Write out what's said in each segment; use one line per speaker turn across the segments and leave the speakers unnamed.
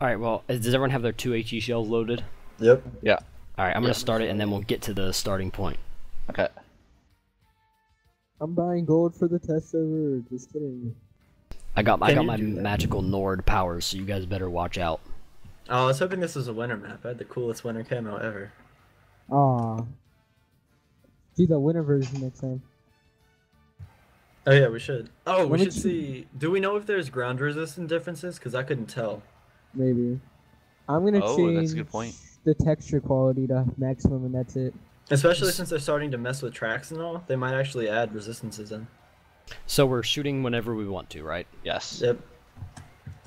Alright, well, does everyone have their two HE shells loaded?
Yep. Yeah.
Alright, I'm gonna start it and then we'll get to the starting point.
Okay.
I'm buying gold for the test server. Just kidding.
I got I got my
do that?
magical Nord powers, so you guys better watch out.
Oh, I was hoping this was a winter map. I had the coolest winter camo ever.
Aw. Do the winter version next time.
Oh yeah, we should. Oh, we
Let
should
ch-
see. Do we know if there's ground resistant differences? Because I couldn't tell.
Maybe. I'm gonna
Oh,
change
that's a good point.
the texture quality to maximum, and that's it.
Especially since they're starting to mess with tracks and all, they might actually add resistances in.
So we're shooting whenever we want to, right?
Yes.
Yep.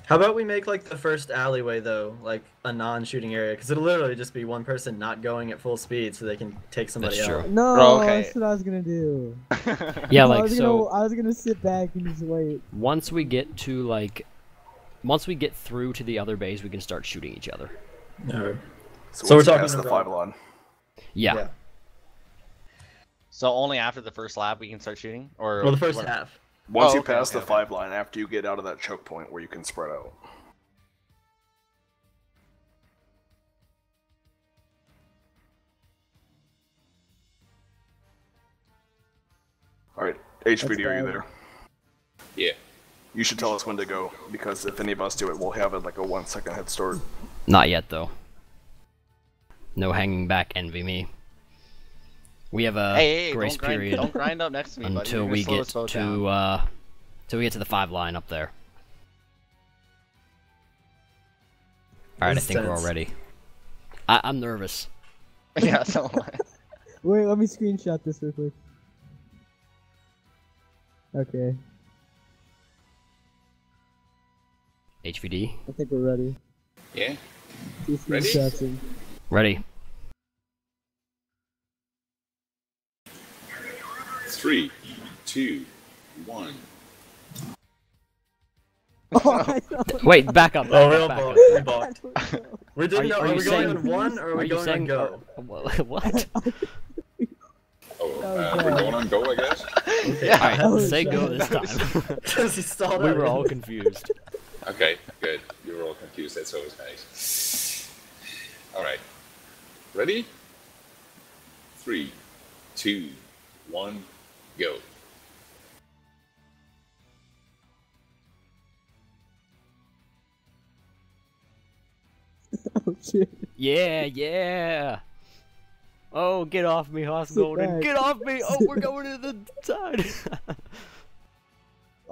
How about we make like the first alleyway though, like a non-shooting area? Because it'll literally just be one person not going at full speed, so they can take somebody
That's
out.
true.
No,
Bro, okay.
that's what I was gonna do.
Yeah, like
was
so.
gonna, I was gonna sit back and just wait.
Once we get to like, once we get through to the other bays, we can start shooting each other.
Alright.
So,
So we're
you pass
talking
the five line.
Yeah.
Yeah.
So only after the first lap we can start shooting, or
Well, the first
what-
half.
Once
Oh,
you
okay,
pass
okay,
the
okay.
five line, after you get out of that choke point where you can spread out. Alright, HVD, are you there?
Yeah.
You should tell us when to go, because if any of us do it, we'll have it like a one second head start.
Not yet though. No hanging back, envy me. We have a
Hey, hey,
grace
don't grind,
period
don't grind up next to me,
until
You're
we get to
down.
uh, till we get to the five line up there. All right, I
This
think we're all ready. I- I'm nervous.
yeah, so am I.
Wait, let me screenshot this real quick. Okay,
HVD,
I think we're ready.
Yeah.
Two
Ready?
screenshots
ready?
Three, two, one.
Oh,
Wait, back up.
Oh,
Back
real
up, back
balk.
up.
We balked.
know.
We didn't
Are you-
know.
are
Are,
you
we going
saying-
on one or are we
Are you
going
saying
on go?
what?
Oh,
Oh,
uh, we're
God.
going on go, I guess.
Okay.
All right,
Oh,
say go this time.
Because he stalled
we were all confused.
Okay, good. You were all confused. That's always nice. All right. Ready? Three, two, one, go.
Oh shit.
Yeah, yeah. Oh, get off me, Hoss
Sit
Golden. Get off me. Oh, we're going to the side.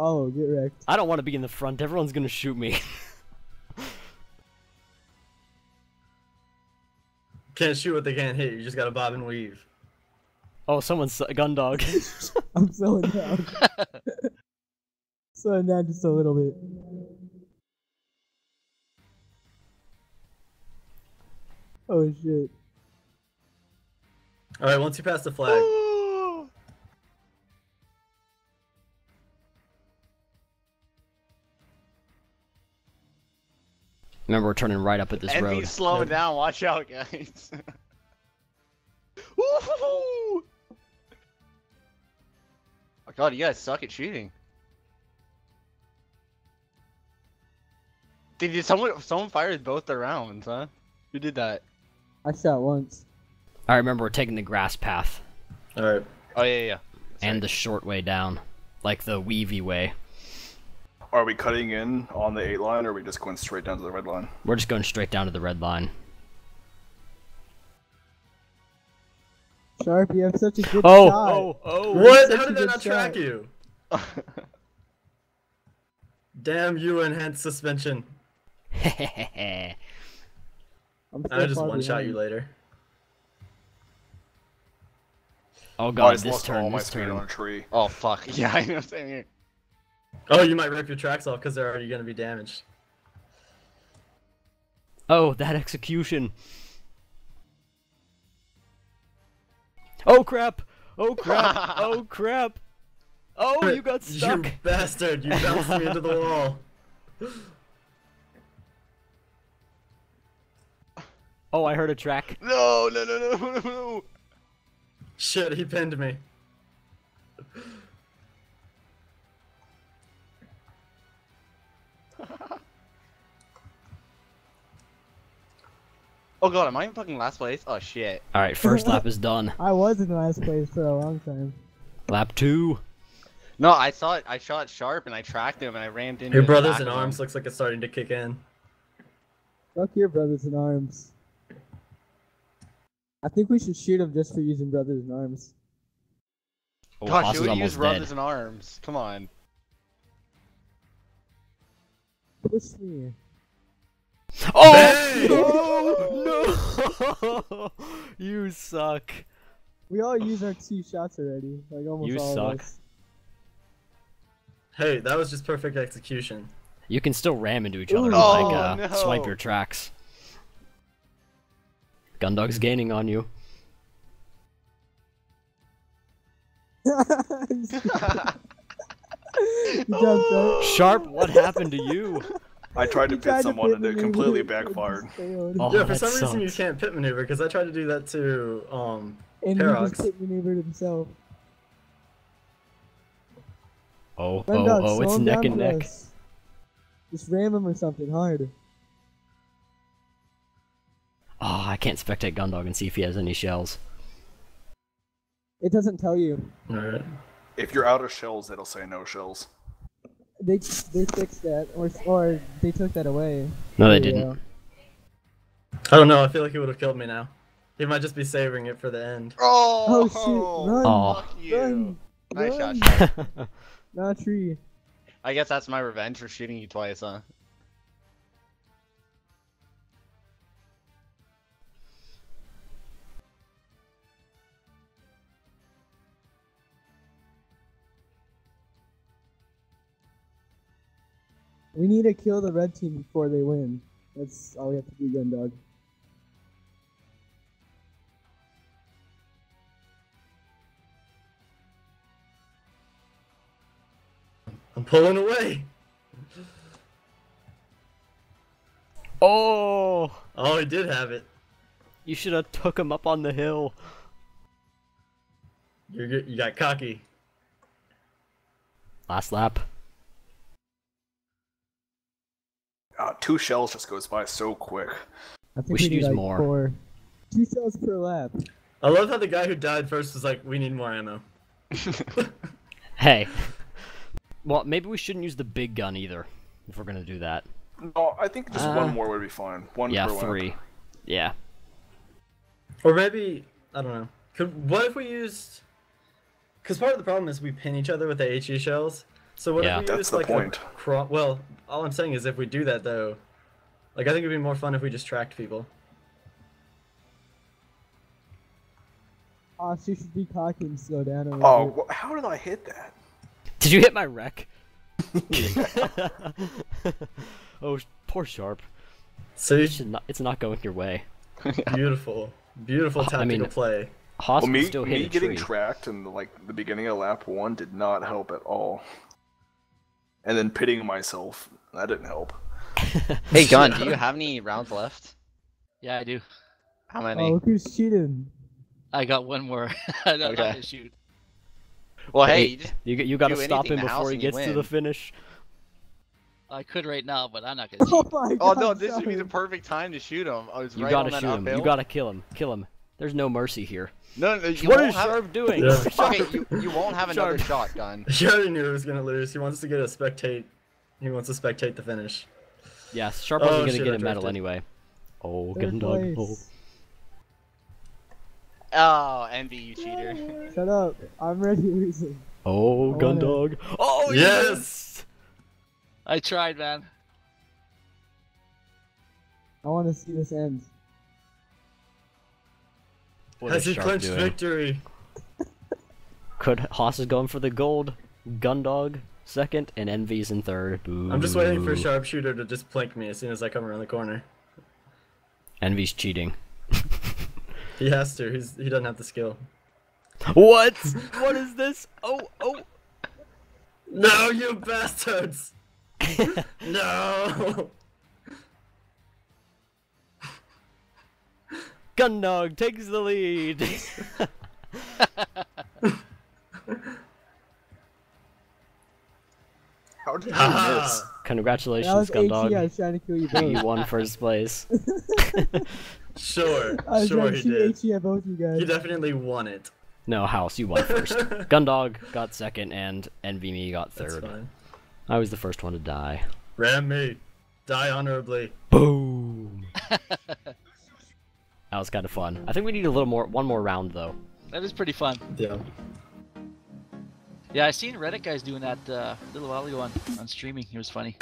Oh, get wrecked.
I don't want to be in the front. Everyone's going to shoot me.
Can't shoot what they can't hit. You just gotta bob and weave.
Oh, someone's a gun dog.
I'm slowing down. slowing down just a little bit. Oh shit.
All right. Once you pass the flag,
Remember, we're turning right up at this
and
road.
be slowing down. Watch out, guys. Woohoo! Oh god, you guys suck at shooting. Did you, someone someone fired both their rounds, huh? Who did that?
I shot once.
I remember we're taking the grass path
all right.
Oh yeah, yeah. yeah.
and the short way down, like the weavy way.
Are we cutting in on the eight line, or are we just going straight down to the red line?
We're just going straight down to the red line.
Sharp, you have such a good
Oh,
shot.
oh, oh.
What? How did that
good
not track you? Damn you, enhanced suspension.
I'm so
I just one shot you later.
oh
Oh,
god,
just
this
lost all
turn,
my
this
speed on a tree.
oh fuck. Yeah, I know. Same here.
Oh, you might rip your tracks off because they're already gonna be damaged.
Oh, that execution. Oh crap! Oh crap! oh crap! Oh, you got stuck!
You bastard! You bounced me into the wall.
Oh, I heard a track.
No, no, no, no, no, no.
Shit, he pinned me.
Oh god, am I in fucking last place? Oh shit.
All right, first lap is done.
I was in last place for a long time.
Lap two.
No, I saw it. I shot sharp and I tracked him and I rammed into
Your brothers
back
in arms looks like it's starting to kick in.
Fuck your brothers in arms. I think we should shoot him just for using brothers in arms.
Oh,
Gosh,
Haas
you use
almost
brothers
dead.
in arms. Come on.
Push me.
Oh no! you suck.
We all use our two shots already. Like almost
You
all
suck.
of us.
Hey, that was just perfect execution.
You can still ram into each other
Ooh.
and
Oh,
like uh,
no.
swipe your tracks. Gundog's gaining on you.
He's- jumped.
Sharp, what happened to you?
I tried to
He
pit
tried to
someone and
pit
it completely backfired.
Oh,
yeah, for
that
some reason you can't pit maneuver because I tried to do that to um.
And he just hit maneuvered himself.
Oh,
Run
oh,
dog,
oh, it's
him
neck and neck.
us. Just ram him or something hard.
Oh, I can't spectate Gundog and see if he has any shells.
It doesn't tell you.
Alright.
If you're out of shells, it'll say no shells.
They they fixed that, or or they took that away.
No, they didn't.
I don't know. I feel like he would have killed me now. He might just be savoring it for the end.
Oh,
Oh, oh shoot! Run!
Oh.
Fuck you.
Run!
Nice
run.
shot, Sharp.
Not tree.
I guess that's my revenge for shooting you twice, huh?
We need to kill the red team before they win. That's all we have to do, Gundog.
I'm pulling away.
oh,
Oh, he did have it.
you should have took him up on the hill.
You're. You got cocky.
Last lap.
Two shells just goes by so quick.
I think
We should use
like
more.
Four. Two shells per lap.
I love how the guy who died first was like, "We need more ammo."
Hey. Well, maybe we shouldn't use the big gun either, if we're gonna do that.
No, I think just
Uh,
one more would be fine. One
Yeah,
per lap.
three. Yeah.
Or maybe I don't know. Could what if we used? Because part of the problem is we pin each other with the HE shells. So what
Yeah.
if we
That's
use
the
like
point.
a cro- Well, all I'm saying is if we do that though, like I think it'd be more fun if we just tracked people.
Oh, she should be cocky and slow down a little
Oh,
bit.
wh- how did I hit that?
Did you hit my wreck? oh, poor Sharp.
See,
It should not, it's not going your way.
beautiful, beautiful
I
tactical
mean-
play.
Haas
Well,
can
me,
still hit
me getting
tree.
tracked in like the beginning of lap one did not help at all. And then pitting myself, that didn't help.
Hey, Gun, do you have any rounds left?
Yeah, I do.
How
Oh,
many?
look who's cheating.
I got one more. I'm not
Okay.
gonna shoot.
well, hey,
Hey,
you just-
You, you gotta stop him before he gets to the finish.
I could right now, but I'm not gonna
Oh
cheat.
my
oh no, this would be the perfect time to shoot him. Oh, I was
You
right
gotta
on
shoot him. You gotta kill him. Kill him. There's no mercy here.
No, no, you
what
won't
is
have...
Sharp doing?
Yeah.
Sharp.
Okay, you, you won't have another
Sharp.
shot, Gun.
He already knew he was gonna lose. He wants to get a spectate. He wants to spectate the finish.
Yes, Sharp
Oh,
wasn't gonna
shit,
get
I
a medal
drifted.
anyway. Oh,
Third
Gundog. Oh.
Oh, envy, you cheater.
Shut up. I'm already losing.
Oh,
I wanna-
Gundog. Oh,
Yes!
I tried, man.
I want to see this end.
What
Has he clinched
doing?
victory?
Could Haas is going for the gold. Gundog second, and Envy's in third.
I'm just waiting for sharpshooter to just plank me as soon as I come around the corner.
Envy's cheating.
He has to. He's he doesn't have the skill.
What? what is this? Oh, oh.
No, you bastards! no!
Gundog takes the lead.
How did ah. you miss?
Haha.
That
Congratulations,
was AT. I
Gundog.
was trying to kill you
You won first place.
Sure,
I was
sure he did.
HE at both you guys.
He definitely won it.
No, House, you won first. Gundog got second, and Envy Me got
That's
third.
fine.
I was the first one to die.
Ram me. Die honorably.
Boom. That was kind of fun. I think we need a little more, one more round though.
That is pretty fun.
Yeah.
Yeah, I seen Reddit guys doing that uh, a little while ago on, on streaming. It was funny.